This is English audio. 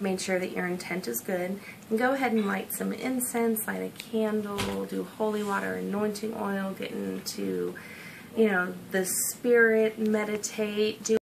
made sure that your intent is good, and go ahead and light some incense, light a candle, do holy water, anointing oil, get into, you know, the spirit, meditate, do